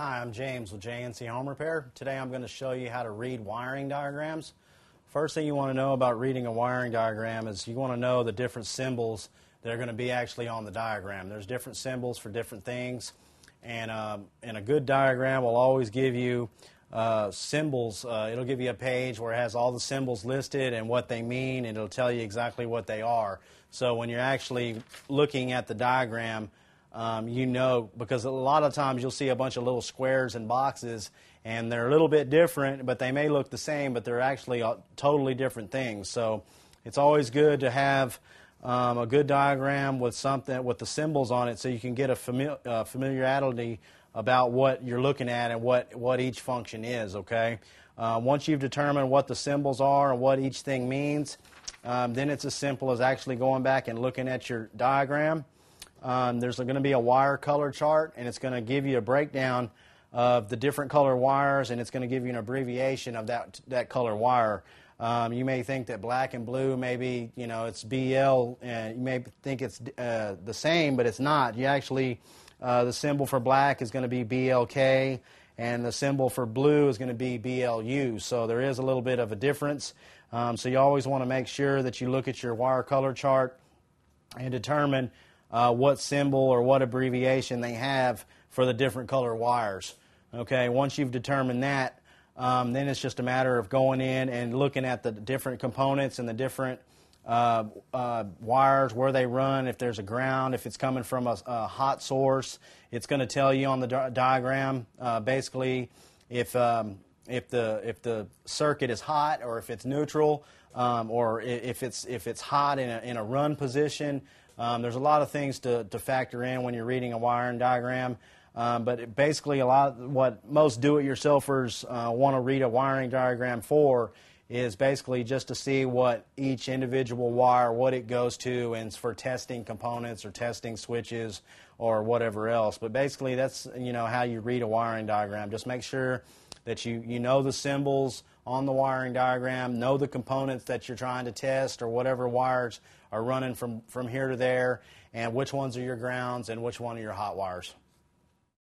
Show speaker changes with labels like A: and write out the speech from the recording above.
A: Hi, I'm James with JNC Home Repair. Today I'm going to show you how to read wiring diagrams. First thing you want to know about reading a wiring diagram is you want to know the different symbols that are going to be actually on the diagram. There's different symbols for different things, and, um, and a good diagram will always give you uh, symbols. Uh, it'll give you a page where it has all the symbols listed and what they mean, and it'll tell you exactly what they are. So when you're actually looking at the diagram, um, you know, because a lot of times you'll see a bunch of little squares and boxes, and they're a little bit different, but they may look the same, but they're actually totally different things. So it's always good to have um, a good diagram with something with the symbols on it, so you can get a famili- uh, familiarity about what you're looking at and what what each function is. Okay. Uh, once you've determined what the symbols are and what each thing means, um, then it's as simple as actually going back and looking at your diagram um, there's going to be a wire color chart, and it's going to give you a breakdown of the different color wires, and it's going to give you an abbreviation of that that color wire. Um, you may think that black and blue, maybe you know it's BL, and you may think it's uh, the same, but it's not. You actually, uh, the symbol for black is going to be BLK, and the symbol for blue is going to be BLU. So there is a little bit of a difference. Um, so you always want to make sure that you look at your wire color chart and determine uh, what symbol or what abbreviation they have for the different color wires. Okay, once you've determined that, um, then it's just a matter of going in and looking at the different components and the different uh, uh, wires, where they run, if there's a ground, if it's coming from a, a hot source. It's going to tell you on the di- diagram uh, basically if, um, if, the, if the circuit is hot or if it's neutral um, or if it's, if it's hot in a, in a run position. Um, there's a lot of things to, to factor in when you're reading a wiring diagram. Um, but basically, a lot what most do-it-yourselfers uh, want to read a wiring diagram for is basically just to see what each individual wire, what it goes to, and for testing components or testing switches or whatever else. But basically, that's you know how you read a wiring diagram. Just make sure that you, you know the symbols on the wiring diagram, know the components that you're trying to test or whatever wires are running from, from here to there, and which ones are your grounds and which one are your hot wires.